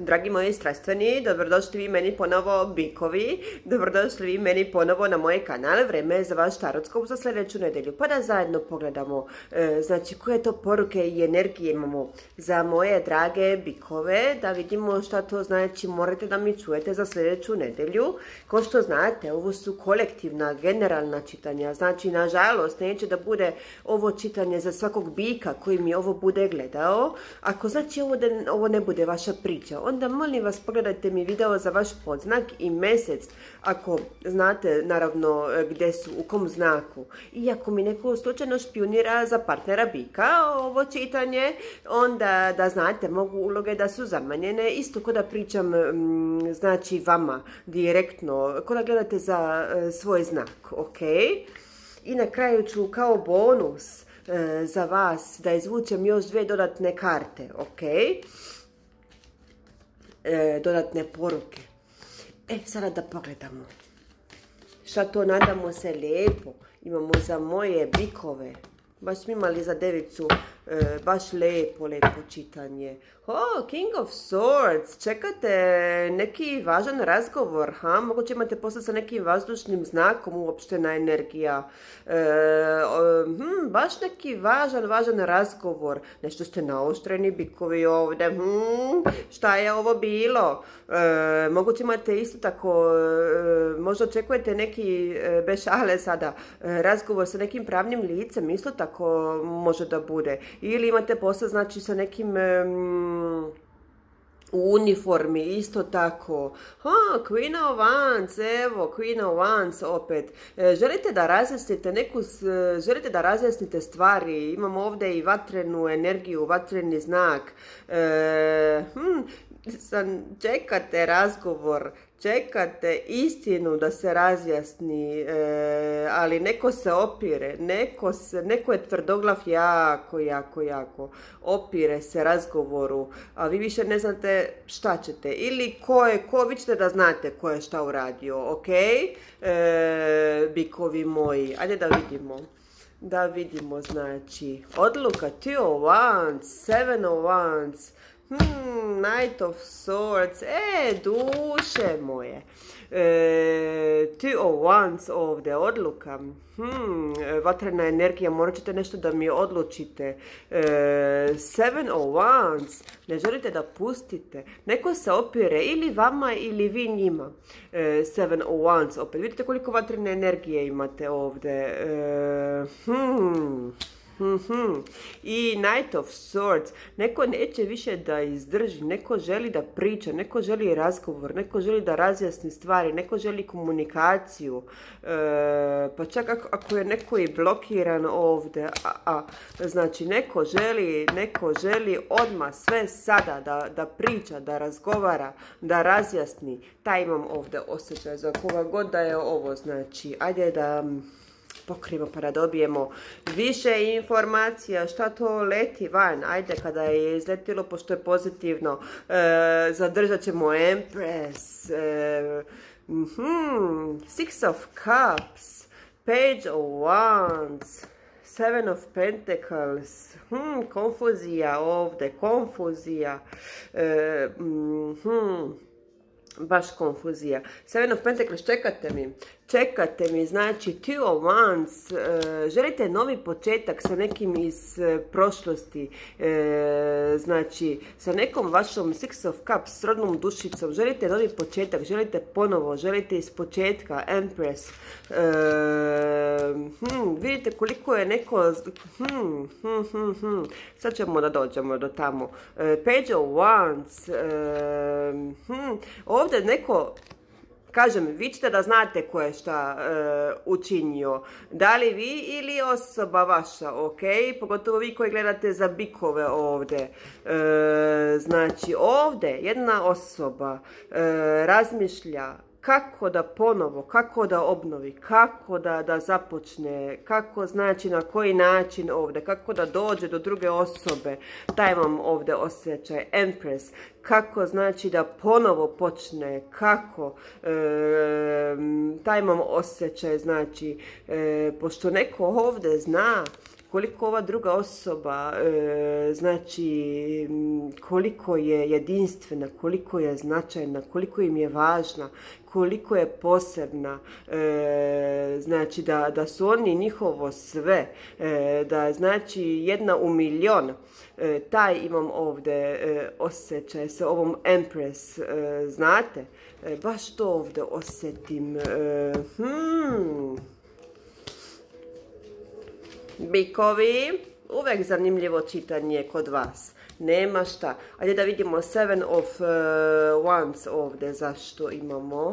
Dragi moji strastveni, dobrodošli vi meni ponovo bikovi, dobrodošli vi meni ponovo na moj kanal, vreme je za vaš tarotskop za sljedeću nedelju, pa da zajedno pogledamo, e, znači koje to poruke i energije imamo za moje drage bikove, da vidimo šta to znači, morate da mi čujete za sljedeću nedelju, ko što znate, ovo su kolektivna, generalna čitanja, znači nažalost neće da bude ovo čitanje za svakog bika koji mi ovo bude gledao, ako znači ovo, ovo ne bude vaša priča, onda molim vas pogledajte mi video za vaš podznak i mjesec ako znate naravno gdje su, u kom znaku. I ako mi neko slučajno špionira za partnera bika ovo čitanje, onda da znate mogu uloge da su zamanjene, isto ko da pričam mm, znači vama direktno, ko da gledate za e, svoj znak, ok? I na kraju ću kao bonus e, za vas da izvučem još dve dodatne karte, ok? E, dodatne poruke. E, sada da pogledamo. Šta to nadamo se lijepo. Imamo za moje bikove. Baš smo imali za devicu e, baš lijepo, lijepo čitanje. Oh, King of Swords, čekate neki važan razgovor, ha? Moguće imate posle sa nekim vazdušnim znakom uopštena energija. E, hm, baš neki važan, važan razgovor. Nešto ste naoštreni bikovi ovdje. Hm, šta je ovo bilo? E, moguće imate isto tako, e, možda očekujete neki bešale sada, razgovor sa nekim pravnim licem, isto tako može da bude. Ili imate posle znači sa nekim u uniformi, isto tako. Ha, Queen of Wands, evo, Queen of Wands opet. E, želite da razjasnite neku, želite da razjasnite stvari. Imamo ovdje i vatrenu energiju, vatreni znak. E, hm, čekate razgovor, čekate istinu da se razjasni, e, ali neko se opire, neko, se, neko je tvrdoglav jako, jako, jako. Opire se razgovoru, a vi više ne znate šta ćete. Ili ko je, ko, vi ćete da znate ko je šta uradio, ok? E, bikovi moji, ajde da vidimo. Da vidimo, znači, odluka two of wands, seven of wands, Hmm, Knight of Swords. E, duše moje. E, two of Wands ovdje, odluka. Hmm, vatrena energija, morat ćete nešto da mi odlučite. E, seven of Wands. Ne želite da pustite. Neko se opire ili vama ili vi njima. E, seven of Wands. Opet vidite koliko vatrene energije imate ovdje. E, hmm. Mm I Knight of Swords. Neko neće više da izdrži, neko želi da priča, neko želi razgovor, neko želi da razjasni stvari, neko želi komunikaciju. E, pa čak ako, je neko i blokiran ovdje, znači neko želi, neko želi odmah sve sada da, da priča, da razgovara, da razjasni. Taj imam ovdje osjećaj za koga god da je ovo, znači, ajde da pokrijemo pa da dobijemo više informacija šta to leti van. Ajde kada je izletilo pošto je pozitivno e, zadržat ćemo Empress, e, mhm, Six of Cups, Page of Wands, Seven of Pentacles, hmm, konfuzija ovdje, konfuzija, e, mhm, baš konfuzija. Seven of Pentacles, čekate mi čekate mi, znači two of wands, e, želite novi početak sa nekim iz e, prošlosti, e, znači sa nekom vašom six of cups, s rodnom dušicom, želite novi početak, želite ponovo, želite iz početka, empress, hmm, vidite koliko je neko, hmm, hmm, hmm, sad ćemo da dođemo do tamo, page of wands, ovdje neko Kažem, vi ćete da znate ko je šta e, učinio. Da li vi ili osoba vaša, ok? Pogotovo vi koji gledate za bikove ovdje. E, znači, ovdje jedna osoba e, razmišlja kako da ponovo, kako da obnovi, kako da, da započne, kako znači na koji način ovdje, kako da dođe do druge osobe, taj vam ovdje osjećaj, Empress, kako znači da ponovo počne, kako, e, taj vam osjećaj znači, e, pošto neko ovdje zna koliko ova druga osoba, e, znači koliko je jedinstvena, koliko je značajna, koliko im je važna, koliko je posebna, e, znači da, da su oni njihovo sve, e, da znači jedna u milion, taj imam ovdje osjećaj sa ovom Empress, znate, baš to ovdje osjetim, hmm, Bikovi, uvek zanimljivo čitanje kod vas. Nema šta. Ajde da vidimo Seven of uh, Wands ovdje. Zašto imamo?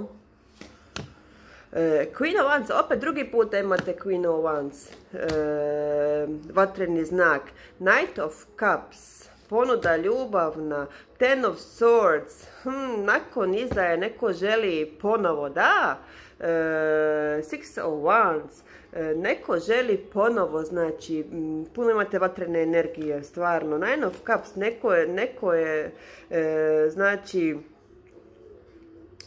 Uh, Queen of Wands, opet drugi put imate Queen of Wands. Uh, vatreni znak. Knight of Cups. Ponuda ljubavna. Ten of Swords. Hmm, nakon izdaje neko želi ponovo, da. Six of Wands. E, neko želi ponovo, znači, puno imate vatrene energije, stvarno. Nine of Cups, neko je, neko je e, znači,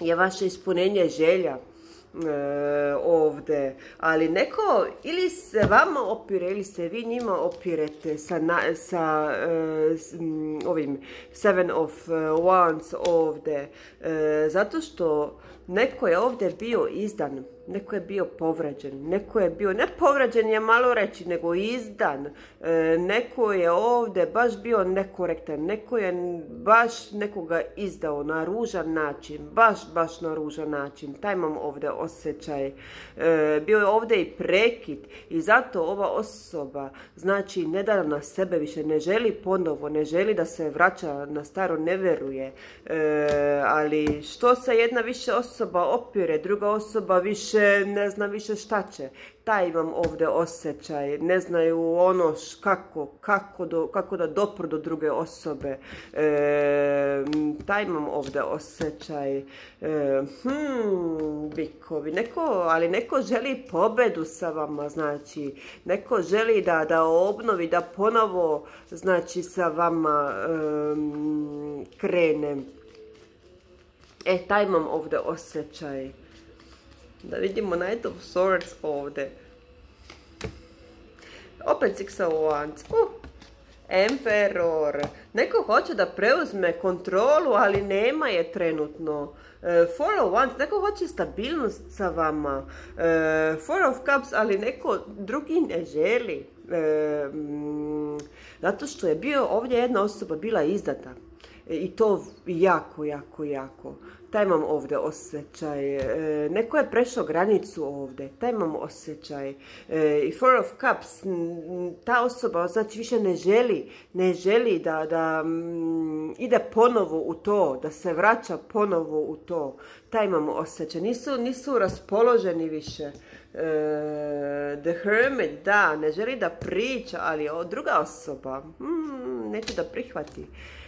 je vaše ispunenje želja e, ovdje, ali neko ili se vama opire ili se vi njima opirete sa, sa ovim Seven of Wands ovdje, zato što neko je ovdje bio izdan neko je bio povrađen, neko je bio, ne povrađen je malo reći, nego izdan, e, neko je ovdje baš bio nekorektan, neko je baš nekoga izdao na ružan način, baš, baš na ružan način, taj imam ovdje osjećaj, e, bio je ovdje i prekid i zato ova osoba, znači ne da na sebe više, ne želi ponovo, ne želi da se vraća na staro, ne veruje, e, ali što se jedna više osoba opire, druga osoba više ne zna više šta će. Taj imam ovdje osjećaj, ne znaju ono kako, kako, do, kako da dopru do druge osobe. E, taj imam ovdje osjećaj. E, hmm, bikovi, neko, ali neko želi pobedu sa vama, znači, neko želi da, da obnovi, da ponovo, znači, sa vama krene. E, taj imam ovdje osjećaj. Da vidimo Knight of Swords ovdje. Opet Six of Wands. Emperor. Neko hoće da preuzme kontrolu, ali nema je trenutno. Uh, four of Wands. Neko hoće stabilnost sa vama. Uh, four of Cups, ali neko drugi ne želi. Uh, mm, zato što je bio ovdje jedna osoba bila izdata. I to jako, jako, jako. Taj imam ovdje osjećaj. E, neko je prešao granicu ovdje. Taj imam osjećaj. E, I Four of Cups, ta osoba znači više ne želi, ne želi da, da ide ponovo u to, da se vraća ponovo u to. Taj imam osjećaj. Nisu, nisu raspoloženi više. E, the Hermit, da, ne želi da priča, ali druga osoba hmm, neće da prihvati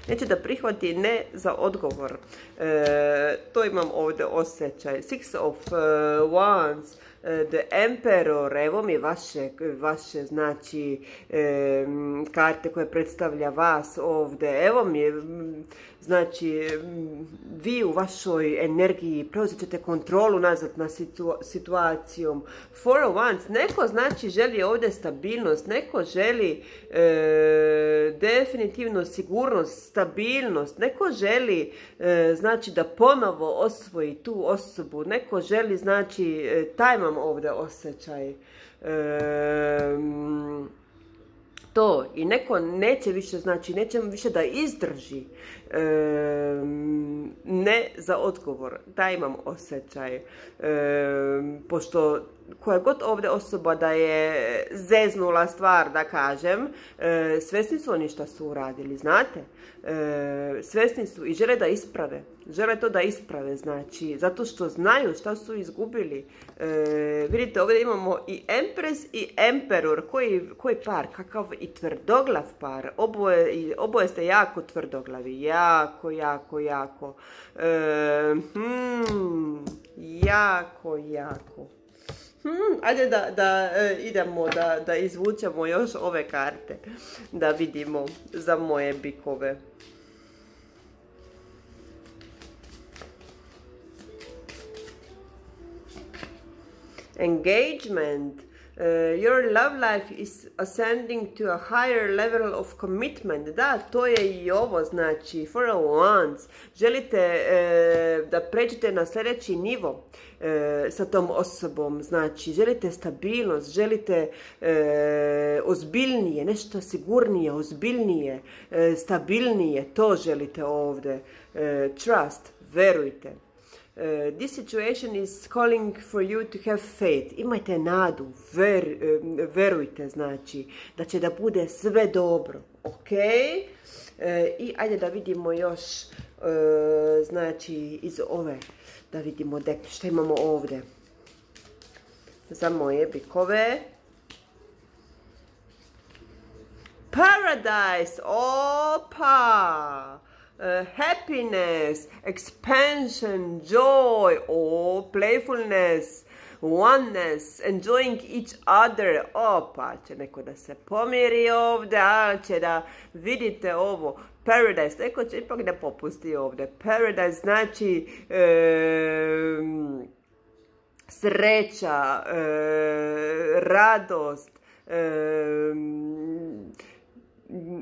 neće da prihvati ne za odgovor. E, to imam ovdje osjećaj. Six of uh, Wands, e, The Emperor, evo mi vaše, vaše znači karte koje predstavlja vas ovdje, evo mi znači vi u vašoj energiji preuzet kontrolu nazad na situacijom. Of Wands, neko znači želi ovdje stabilnost, neko želi e, definitivno sigurnost, stabilnost, neko želi e, znači da ponovo osvoji tu osobu, neko želi znači, e, taj imam ovdje osjećaj. to i neko neće više, znači neće više da izdrži ne za odgovor, da imam osjećaj, pošto koja god ovdje osoba da je zeznula stvar, da kažem, e, svesni su oni šta su uradili, znate? E, svesni su i žele da isprave. Žele to da isprave, znači, zato što znaju šta su izgubili. E, vidite, ovdje imamo i Empress i Emperor. Koji, par? Kakav i tvrdoglav par. Oboje, oboje ste jako tvrdoglavi. Jako, jako, jako. hmm, jako, jako. Hmm, ajde da, da e, idemo, da, da izvučemo još ove karte. Da vidimo za moje bikove. Engagement. Your love life is ascending to a higher level of commitment. Da, to je i ovo, znači, for a once. Želite da pređete na sljedeći nivo sa tom osobom, znači, želite stabilnost, želite ozbiljnije, nešto sigurnije, ozbiljnije, stabilnije, to želite ovdje. Trust, verujte. Uh, this situation is calling for you to have faith. Imajte nadu, ver, uh, verujte znači da će da bude sve dobro. Ok? Uh, I ajde da vidimo još znači iz ove da vidimo dek, što imamo ovdje. Za moje bikove. Paradise! Opa! Uh, happiness, expansion, joy, or playfulness, oneness, enjoying each other. O, pa će neko da se pomiri ovdje, a će da vidite ovo. Paradise, neko će ipak da popusti ovdje. Paradise znači sreća, radost,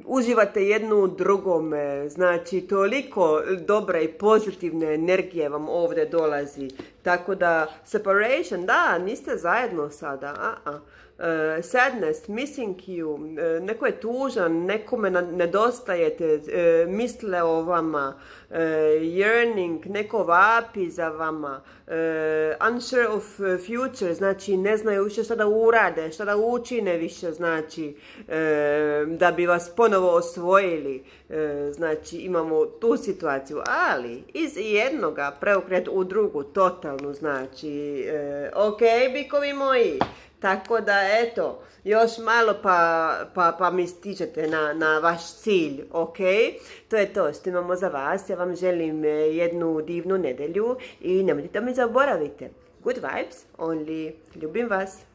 uživate jednu u drugome, znači toliko dobra i pozitivne energije vam ovdje dolazi. Tako da, separation, da, niste zajedno sada, a, a. Uh, sadness, missing you, uh, neko je tužan, nekome nedostajete, uh, misle o vama, yearning, neko vapi za vama, unsure of future, znači ne znaju više šta da urade, šta da učine više, znači da bi vas ponovo osvojili, znači imamo tu situaciju, ali iz jednoga preokret u drugu, znači, ok, bikovi moji, tako da, eto, još malo pa, pa, pa mi stičete na, na vaš cilj, ok? To je to što imamo za vas. Ja vam želim e, jednu divnu nedelju i nemojte da mi zaboravite. Good vibes only. Ljubim vas.